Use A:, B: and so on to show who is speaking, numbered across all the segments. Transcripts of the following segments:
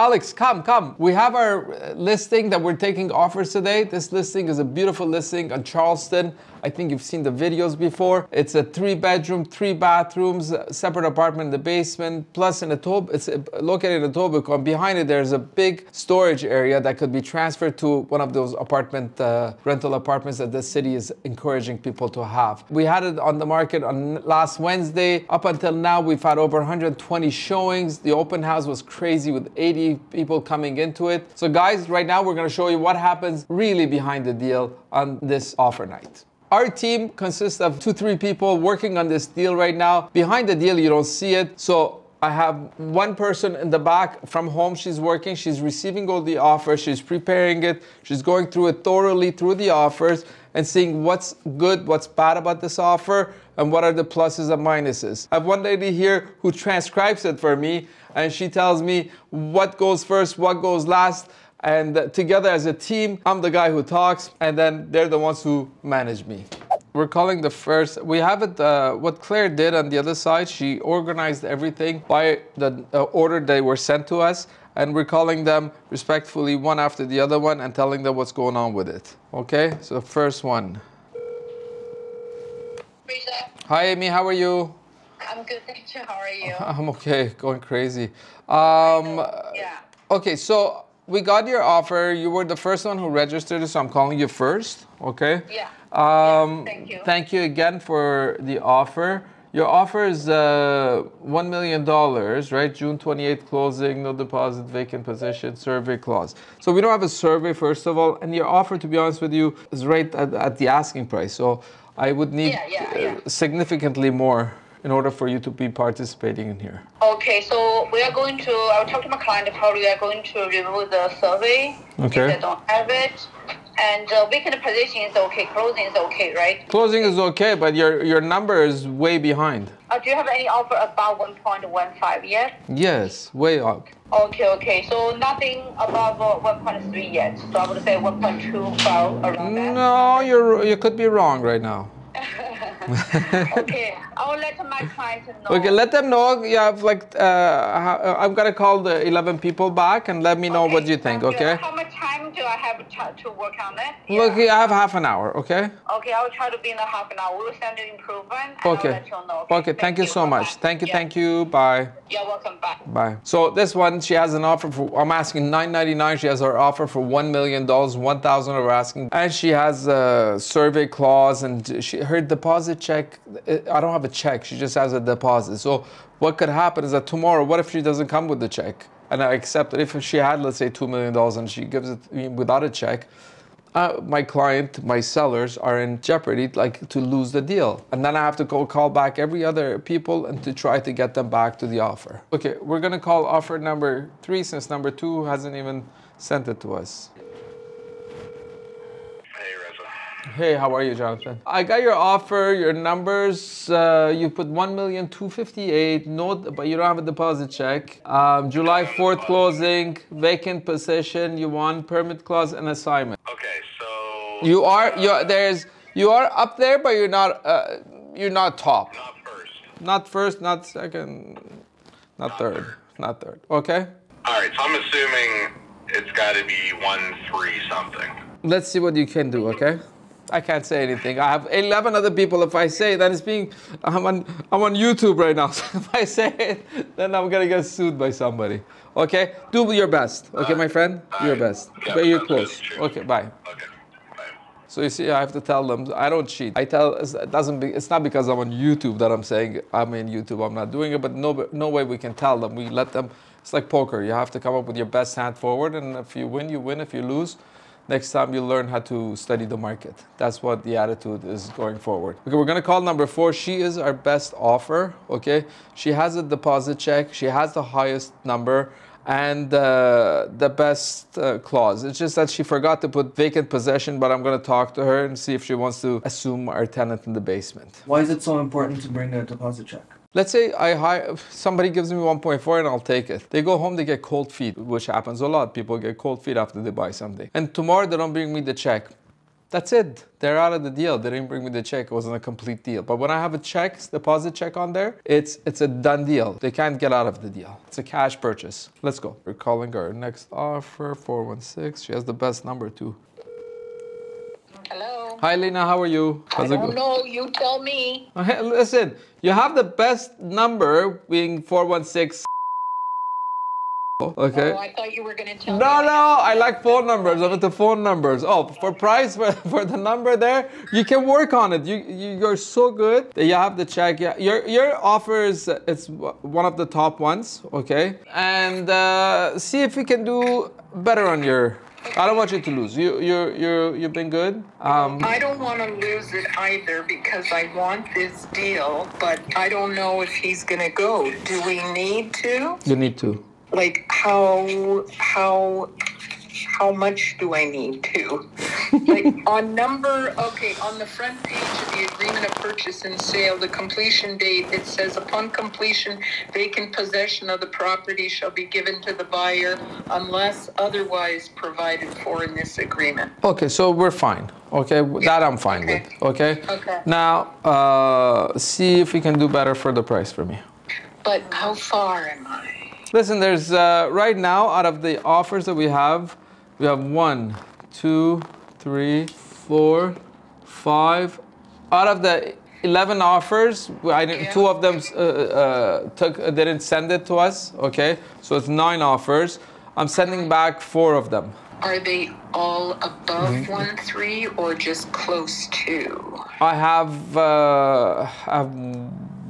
A: Alex, come, come. We have our uh, listing that we're taking offers today. This listing is a beautiful listing on Charleston. I think you've seen the videos before. It's a three bedroom, three bathrooms, separate apartment in the basement, plus in Etobicoke, it's located in Etobicoke. Behind it, there's a big storage area that could be transferred to one of those apartment, uh, rental apartments that the city is encouraging people to have. We had it on the market on last Wednesday. Up until now, we've had over 120 showings. The open house was crazy with 80 people coming into it. So guys, right now we're gonna show you what happens really behind the deal on this offer night. Our team consists of two, three people working on this deal right now. Behind the deal, you don't see it. So I have one person in the back from home. She's working. She's receiving all the offers. She's preparing it. She's going through it thoroughly through the offers and seeing what's good, what's bad about this offer, and what are the pluses and minuses. I have one lady here who transcribes it for me, and she tells me what goes first, what goes last. And together as a team, I'm the guy who talks, and then they're the ones who manage me. We're calling the first, we have it, uh, what Claire did on the other side, she organized everything by the uh, order they were sent to us, and we're calling them respectfully one after the other one and telling them what's going on with it. Okay, so first one. Hi Amy, how are you?
B: I'm good, thank you. How are you?
A: I'm okay, going crazy. Um,
B: yeah.
A: Okay, so we got your offer. You were the first one who registered, so I'm calling you first. Okay.
B: Yeah.
A: Um,
B: yeah, thank you.
A: Thank you again for the offer. Your offer is uh, $1 million, right? June 28th closing, no deposit, vacant position, survey clause. So we don't have a survey, first of all. And your offer, to be honest with you, is right at, at the asking price. So I would need
B: Yeah, yeah, yeah.
A: uh, significantly more in order for you to be participating in here.
B: Okay, so we are going to, I'll talk to my client how we are going to review the survey.
A: Okay.
B: If they don't have it. And uh, vacant position is okay, closing is okay, right?
A: Closing is okay, but your, your number is way behind.
B: Uh, do you have any offer about 1.15 yet?
A: Yes, way up.
B: Okay, okay. So nothing above uh, 1.3 yet. So I would say 1.25 around that.
A: No, you're you could be wrong right now.
B: okay, I will let my client know.
A: Okay, let them know. You have like uh, how- I'm gonna call the 11 people back and let me know what you think. Okay.
B: How much do I have to, to work on it?
A: Look, I have half an hour. Okay.
B: Okay, I will try to be in a half an hour. We will send you improvement.
A: Okay.
B: You know.
A: Okay. Thank you so much. Thank you.
B: Yeah.
A: Thank you. Bye.
B: You're welcome. Bye.
A: Bye. So this one, she has an offer for. I'm asking 9.99. She has her offer for one million dollars. One thousand we're asking, and she has a survey clause, and she her deposit check. I don't have a check. She just has a deposit. So what could happen is that tomorrow, what if she doesn't come with the check? And I accept it. If she had, let's say, two million dollars, and she gives it without a check. Uh, my client, my sellers are in jeopardy, like to lose the deal. And then I have to go call back every other people and to try to get them back to the offer. Okay, we're gonna call offer number three since number two hasn't even sent it to us.
C: Hey,
A: how are you, Jonathan? I got your offer, your numbers. Uh, you put one million two fifty-eight. No, but you don't have a deposit check. Um, July fourth closing, vacant possession. You want permit clause and assignment.
C: Okay, so
A: You are you are there's you are up there, but you're not uh, you're not top.
C: not first.
A: Not first, not second, not third, not third. Okay.
C: All right, so I'm assuming it's got to be one three something.
A: Let's see what you can do. Okay. I can't say anything. I have 11 other people. If I say then it's being I'm on I'm on YouTube right now. So if I say it, then I'm gonna get sued by somebody. Okay. Do your best. Okay, my friend. Do your best. But you're close. Okay. Bye.
C: Okay. Bye.
A: So you see, I have to tell them I don't cheat. I tell it doesn't. Be, it's not because I'm on YouTube that I'm saying I'm in YouTube. I'm not doing it. But no, no way we can tell them. We let them. It's like poker. You have to come up with your best hand forward, and if you win, you win. If you lose, next time you learn how to study the market. That's what the attitude is going forward. Okay, we're gonna call number four. She is our best offer. Okay, she has a deposit check. She has the highest number and uh, the best uh, clause. It's just that she forgot to put vacant possession, but I'm going to talk to her and see if she wants to assume our tenant in the basement.
D: Why is it so important to bring a deposit check?
A: Let's say I hire somebody gives me 1.4 and I'll take it. They go home, they get cold feet, which happens a lot. People get cold feet after they buy something. And tomorrow they don't bring me the check. That's it. They're out of the deal. They didn't bring me the check. It wasn't a complete deal. But when I have a check, deposit check on there, it's it's a done deal. They can't get out of the deal. It's a cash purchase. Let's go. We're calling our next offer, 416. She has the best number too.
B: Hello.
A: Hi Lena, how are you?
B: I
A: How's it
B: don't know. You tell me.
A: Hey, Listen, you have the best number being 416. Okay.
B: Oh, I thought you were going to tell
A: No,
B: me.
A: no, no, I like phone numbers. I'm into phone numbers. Oh, for price for, for the number there, you can work on it. You, you you're so good that you have the check. Yeah, your your offer is it's one of the top ones. Okay, and uh, see if you can do better on your. I don't want you to lose. You you you you've been good. Um,
E: I don't want to lose it either because I want this deal, but I don't know if he's going to go. Do we need to?
A: you need to.
E: Like how how how much do I need to? like on number okay, on the front page of the agreement of purchase and sale, the completion date, it says upon completion, vacant possession of the property shall be given to the buyer unless otherwise provided for in this agreement.
A: Okay, so we're fine. Okay, that I'm fine
E: Okay.
A: with. Okay.
E: Okay.
A: Now, uh, see if we can do better for the price for me.
E: But how far am I?
A: Listen, there's uh, right now out of the offers that we have, we have one, two, three, four, five. Out of the 11 offers, I didn't,
E: Yeah.
A: two of them uh, uh, took uh, didn't send it to us. Okay, so it's nine offers. I'm sending back four of them.
E: Are they all above
A: Mm-hmm.
E: one three or just close to?
A: I have uh, I have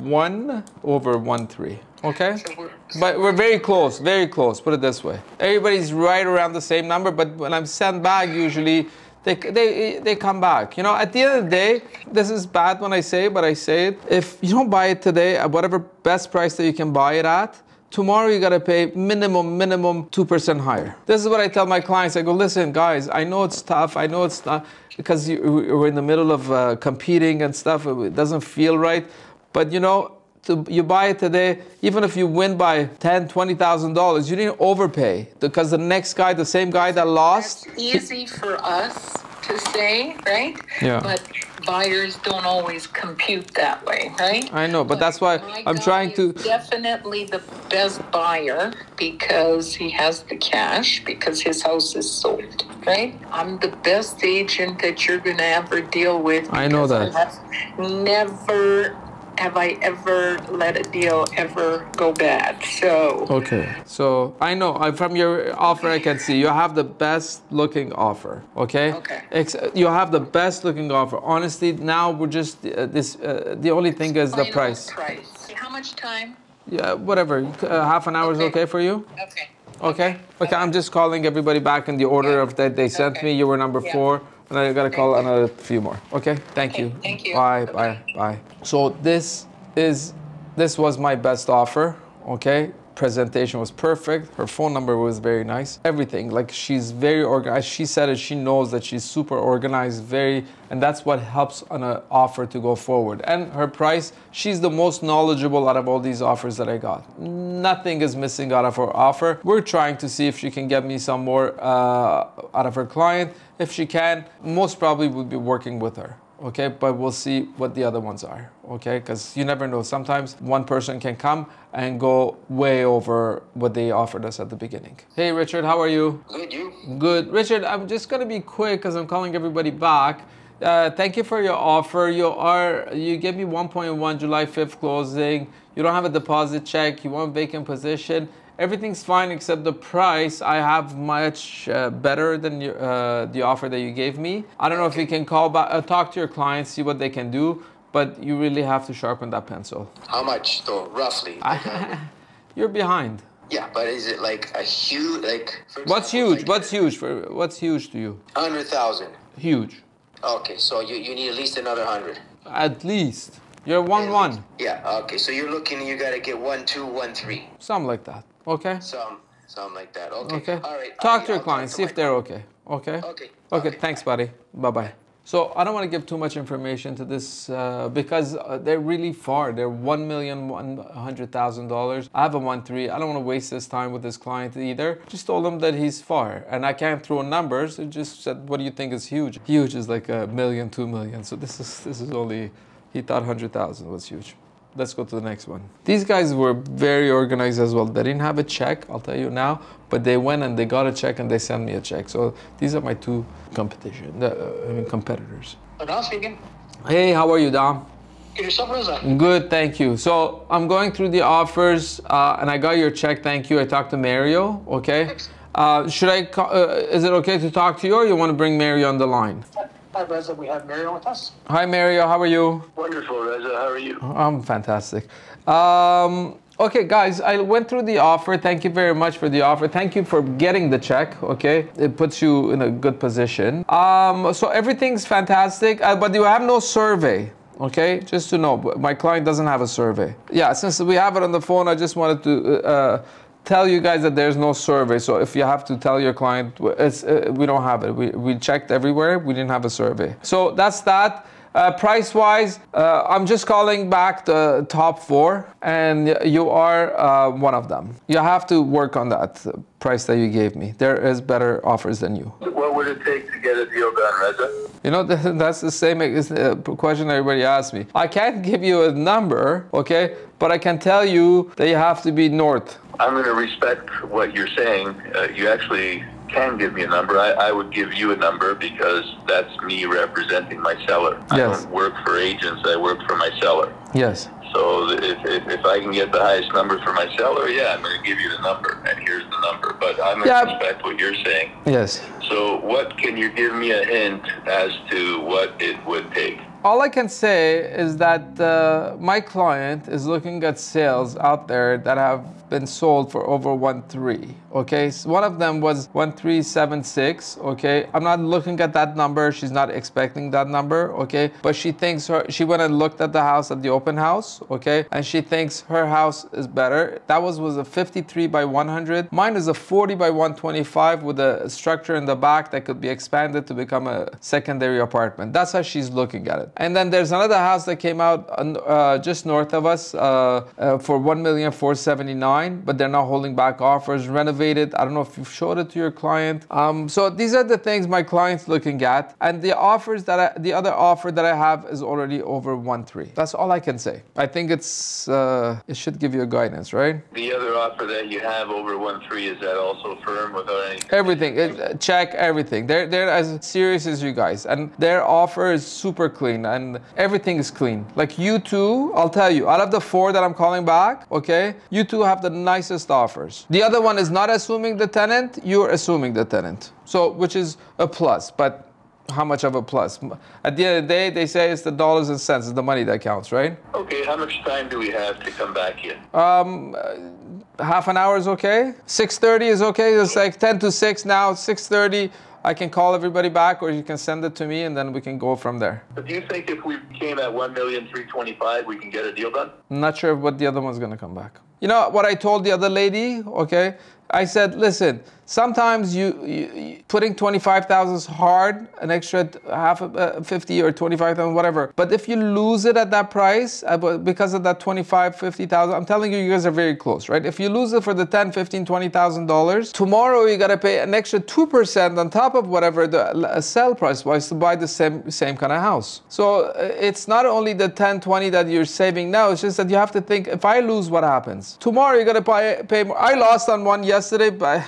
A: one over one three. Okay.
E: So we're,
A: But we're very close, very close. Put it this way: everybody's right around the same number. But when I'm sent back, usually they they they come back. You know, at the end of the day, this is bad when I say, it, but I say it. If you don't buy it today at whatever best price that you can buy it at. Tomorrow you gotta pay minimum, minimum two percent higher. This is what I tell my clients. I go, listen, guys. I know it's tough. I know it's not because you, we're in the middle of uh, competing and stuff. It doesn't feel right. But you know, to, you buy it today, even if you win by ten, twenty thousand dollars, you didn't overpay because the next guy, the same guy that lost,
E: that's easy for us to say, right?
A: Yeah.
E: But buyers don't always compute that way, right?
A: I know, but that's why I'm trying to.
E: Definitely the best buyer because he has the cash because his house is sold, right? I'm the best agent that you're gonna ever deal with.
A: I know that.
E: I have never have I ever let a deal ever go bad. So
A: Okay, so I know from your offer I can see you have the best looking offer. Okay.
E: Okay.
A: Ex- you have the best looking offer. Honestly, now we're just uh, this. Uh, the only thing is the price.
E: Price. How much time?
A: Yeah, whatever. Uh, half an hour is
E: Okay.
A: okay for you.
E: Okay.
A: Okay. Okay. I'm just calling everybody back in the order
E: Yeah.
A: of that they sent
E: Okay.
A: me. You were number
E: Yeah.
A: four, and I gotta call another few more. Okay. Thank
E: Okay,
A: you.
E: thank you.
A: Bye.
E: Bye-bye.
A: Bye. Bye. So this is this was my best offer. Okay. Presentation was perfect. Her phone number was very nice. Everything like she's very organized. She said it. She knows that she's super organized. Very, and that's what helps on an offer to go forward. And her price. She's the most knowledgeable out of all these offers that I got. Nothing is missing out of her offer. We're trying to see if she can get me some more uh, out of her client. If she can, most probably we'll be working with her. Okay, but we'll see what the other ones are. Okay, because you never know. Sometimes one person can come and go way over what they offered us at the beginning. Hey, Richard, how are you?
F: Good, you?
A: Good. Richard, I'm just gonna be quick because I'm calling everybody back. Uh, thank you for your offer. You are you gave me 1.1 July 5th closing. You don't have a deposit check. You want vacant position. Everything's fine except the price. I have much uh, better than your, uh, the offer that you gave me. I don't know if you can call back, uh, talk to your clients, see what they can do, but you really have to sharpen that pencil.
F: How much, though, roughly?
A: You're behind.
F: yeah, but is it like a huge, like... For
A: What's
F: example,
A: huge?
F: like
A: What's huge for? What's huge to you?
F: 100,000.
A: Huge.
F: Okay, so you, you need at least another 100.
A: At least. You're one one.
F: Yeah, okay, so you're looking, you gotta get one, two, one, three.
A: Something like that. Okay.
F: Some, something like that. Okay.
A: Okay.
F: All right.
A: Talk
F: I-
A: to your
F: I'll
A: clients. See if they're okay.
F: Okay.
A: Okay.
F: Okay.
A: Thanks, buddy. Bye bye. So I don't want to give too much information to this uh, because uh, they're really far. They're one million one hundred thousand dollars. I have a one three. I don't want to waste this time with this client either. Just told him that he's far, and I can't throw numbers. I just said, "What do you think is huge?" Huge is like a million, two million. So this is this is only. He thought hundred thousand was huge. Let's go to the next one. These guys were very organized as well. They didn't have a check, I'll tell you now, but they went and they got a check and they sent me a check. So these are my two competition, uh, I mean competitors.
G: Don speaking.
A: Hey, how are you, Dom?
G: Get yourself Reza.
A: Good, thank you. So I'm going through the offers, uh, and I got your check. Thank you. I talked to Mario. Okay. Uh, should I? Uh, is it okay to talk to you, or you want to bring Mario on the line?
G: Hi, Reza. We have Mario with us.
A: Hi, Mario. How are you?
F: Wonderful, Reza. How are you?
A: I'm fantastic. Um, okay, guys, I went through the offer. Thank you very much for the offer. Thank you for getting the check. Okay, it puts you in a good position. Um, so everything's fantastic, uh, but you have no survey. Okay, just to know, my client doesn't have a survey. Yeah, since we have it on the phone, I just wanted to. Uh, tell you guys that there's no survey. So if you have to tell your client, it's, uh, we don't have it. We, we checked everywhere. We didn't have a survey. So that's that. Uh, price wise, uh, I'm just calling back the top four, and you are uh, one of them. You have to work on that price that you gave me. There is better offers than you.
C: What would it take to get a deal done, Reza?
A: You know, that's the same uh, question everybody asks me. I can't give you a number, okay, but I can tell you that you have to be north.
C: I'm going to respect what you're saying. Uh, you actually can give me a number. I, I would give you a number because that's me representing my seller.
A: Yes.
C: I don't work for agents. I work for my seller.
A: Yes.
C: So if, if, if I can get the highest number for my seller, yeah, I'm going to give you the number, and here's the number. But I'm going to
A: Yeah.
C: respect what you're saying.
A: Yes.
C: So what can you give me a hint as to what it would take?
A: All I can say is that uh, my client is looking at sales out there that have been sold for over one three. Okay, so one of them was one three seven six. Okay, I'm not looking at that number. She's not expecting that number. Okay, but she thinks her. She went and looked at the house at the open house. Okay, and she thinks her house is better. That was was a 53 by 100. Mine is a 40 by 125 with a structure in the back that could be expanded to become a secondary apartment. That's how she's looking at it. And then there's another house that came out uh, just north of us uh, uh, for 1,479, but they're not holding back offers, I don't know if you've showed it to your client. Um, so these are the things my client's looking at, and the offers that I, the other offer that I have is already over one three. That's all I can say. I think it's uh, it should give you a guidance, right?
C: The other offer that you have over one three is that also firm without any?
A: Everything, it, uh, check everything. They're they're as serious as you guys, and their offer is super clean, and everything is clean. Like you two, I'll tell you, out of the four that I'm calling back, okay, you two have the nicest offers. The other one is not assuming the tenant. You're assuming the tenant, so which is a plus, but. How much of a plus? At the end of the day, they say it's the dollars and cents, it's the money that counts, right?
C: Okay, how much time do we have to come back in?
A: Um, uh, half an hour is okay. 6:30 is okay. It's like 10 to 6 now. 6:30, I can call everybody back, or you can send it to me, and then we can go from there.
C: But do you think if we came at one million three twenty-five, we can get a deal done?
A: I'm not sure what the other one's gonna come back. You know what I told the other lady? Okay, I said, listen. Sometimes you, you, putting 25,000 is hard, an extra half uh, 50 or 25,000, whatever. But if you lose it at that price uh, because of that 25, 50,000, I'm telling you, you guys are very close, right? If you lose it for the 10, 15, 20,000 dollars, tomorrow you gotta pay an extra 2% on top of whatever the uh, sell price was to buy the same same kind of house. So uh, it's not only the 10, 20 that you're saving now, it's just that you have to think if I lose, what happens? Tomorrow you gotta pay, pay more. I lost on one yesterday, but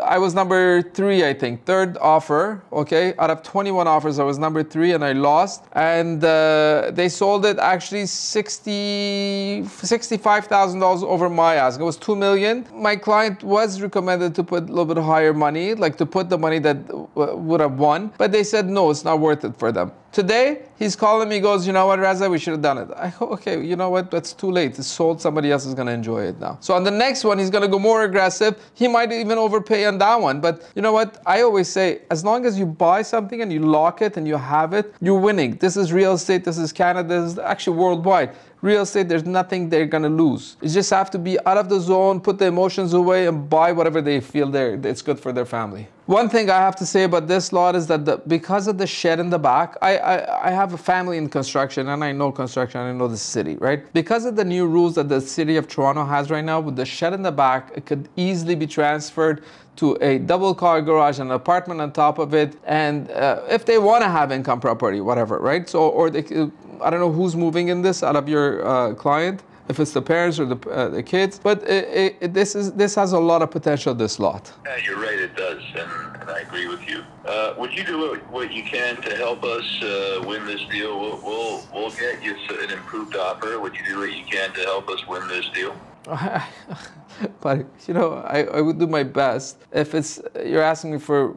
A: I was number three, I think, third offer. Okay, out of 21 offers, I was number three and I lost. And uh, they sold it actually 60, $65,000 over my ask. It was 2 million. My client was recommended to put a little bit higher money, like to put the money that would have won, but they said no, it's not worth it for them. Today, he's calling me, goes, you know what, Reza, we should have done it. I go, okay, you know what, that's too late. It's sold, somebody else is gonna enjoy it now. So on the next one, he's gonna go more aggressive. He might even overpay on that one. But you know what, I always say, as long as you buy something and you lock it and you have it, you're winning. This is real estate, this is Canada, this is actually worldwide. Real estate, there's nothing they're gonna lose. You just have to be out of the zone, put the emotions away, and buy whatever they feel there it's good for their family. One thing I have to say about this lot is that the, because of the shed in the back, I, I, I have a family in construction and I know construction, I know the city, right? Because of the new rules that the city of Toronto has right now with the shed in the back, it could easily be transferred to a double car garage and an apartment on top of it. And uh, if they want to have income property, whatever, right? So, or they, I don't know who's moving in this out of your uh, client if it's the parents or the, uh, the kids. But it, it, this is this has a lot of potential. This lot.
C: Yeah, you're right, it does, and, and I agree with you. Uh, would you do what, what you can to help us uh, win this deal? We'll, we'll we'll get you an improved offer. Would you do what you can to help us win this deal?
A: but you know, I, I would do my best. If it's you're asking me for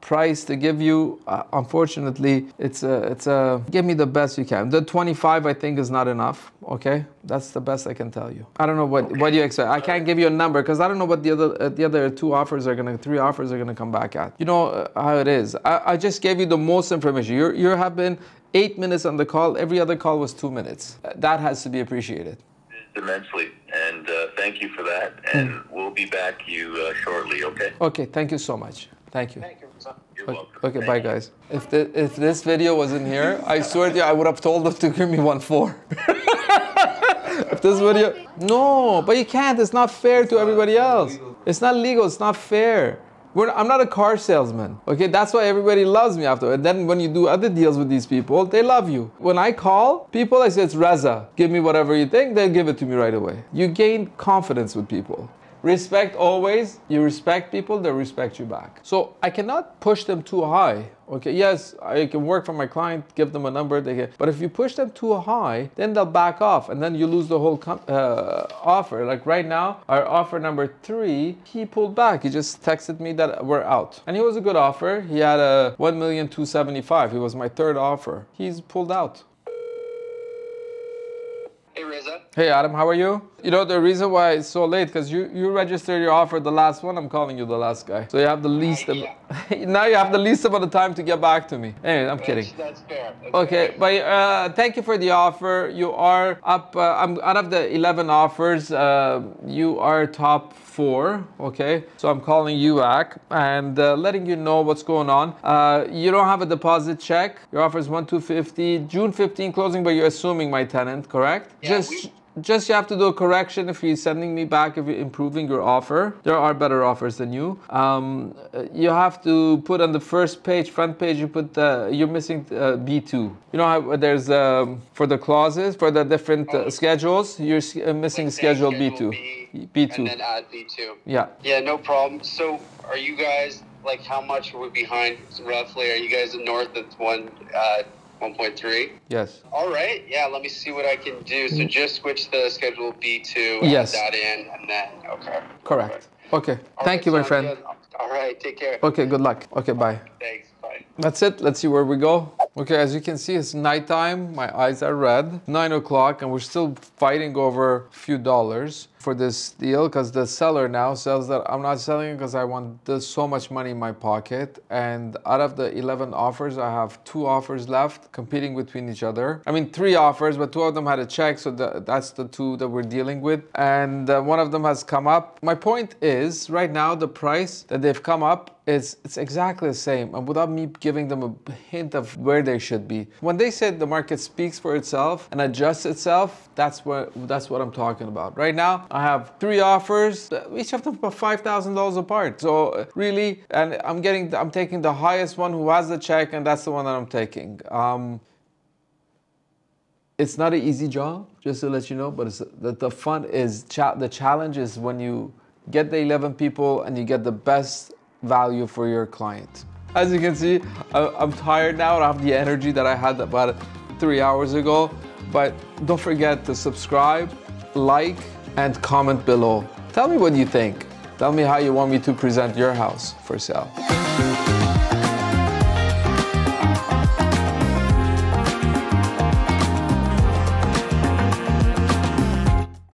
A: price to give you, uh, unfortunately, it's a it's a give me the best you can. The 25 I think is not enough. Okay, that's the best I can tell you. I don't know what what do you expect. I can't give you a number because I don't know what the other uh, the other two offers are gonna three offers are gonna come back at. You know uh, how it is. I, I just gave you the most information. You you have been eight minutes on the call. Every other call was two minutes. That has to be appreciated
C: immensely, uh, thank you for that. And
A: Hmm.
C: we'll be back to you uh, shortly. Okay.
A: Okay, thank you so much. Thank you.
G: Thank you,
C: You're
A: Okay,
C: welcome.
A: okay
C: Thank
A: bye
C: you.
A: guys. If the, if this video wasn't here, I swear to you, I would have told them to give me one four. if this video, no, but you can't. It's not fair to everybody else. It's not legal. It's not fair. We're, I'm not a car salesman. Okay, that's why everybody loves me after. And then when you do other deals with these people, they love you. When I call people, I say it's Reza. Give me whatever you think. They'll give it to me right away. You gain confidence with people. Respect always. You respect people, they respect you back. So I cannot push them too high. Okay, yes, I can work for my client, give them a number, they can, but if you push them too high, then they'll back off and then you lose the whole com- uh, offer. Like right now, our offer number three, he pulled back. He just texted me that we're out. And he was a good offer. He had a 1,275. He was my third offer. He's pulled out.
F: Hey, Reza.
A: Hey Adam, how are you? You know the reason why it's so late because you you registered your offer the last one. I'm calling you the last guy, so you have the least. now you have the least amount of time to get back to me. Anyway, I'm kidding.
G: That's, that's fair. That's
A: Okay,
G: fair.
A: but uh, thank you for the offer. You are up. Uh, I'm out of the 11 offers. Uh, you are top four. Okay, so I'm calling you back and uh, letting you know what's going on. Uh, you don't have a deposit check. Your offer is 1250, June 15 closing, but you're assuming my tenant, correct?
F: Yeah,
A: Just. Just you have to do a correction if you're sending me back if you're improving your offer. There are better offers than you. Um, you have to put on the first page, front page, you put the, you're missing uh, B2. You know how there's um, for the clauses, for the different uh, schedules, you're uh, missing schedule
F: Schedule
A: B2.
F: B,
A: B2.
F: And then add B2.
A: Yeah.
F: Yeah, no problem. So, are you guys like how much are we behind roughly? Are you guys in north of one uh, 1.3?
A: Yes.
F: All right. Yeah. Let me see what I can do. So mm-hmm. just switch the schedule B2.
A: Uh, yes.
F: Add that in, and then okay.
A: Correct. Okay.
F: All
A: Thank
F: right,
A: you, my friend.
F: good. All right. Take care.
A: Okay, good luck. Okay, bye.
F: Thanks. Bye.
A: That's it. Let's see where we go. Okay, as you can see, it's nighttime. My eyes are red. Nine o'clock, and we're still fighting over a few dollars for this deal because the seller now says that I'm not selling it because I want this so much money in my pocket. And out of the 11 offers, I have two offers left competing between each other. I mean, three offers, but two of them had a check, so the, that's the two that we're dealing with. And uh, one of them has come up. My point is, right now, the price that they've come up is it's exactly the same and without me giving them a hint of where they should be. When they said the market speaks for itself and adjusts itself that's what that's what i'm talking about. Right now i have three offers uh, each of them about $5000 apart. So uh, really and i'm getting i'm taking the highest one who has the check and that's the one that i'm taking. Um, it's not an easy job, just to let you know. But it's, the, the fun is cha- the challenge is when you get the 11 people and you get the best value for your client. As you can see, I'm tired now. I have the energy that I had about three hours ago. But don't forget to subscribe, like, and comment below. Tell me what you think. Tell me how you want me to present your house for sale.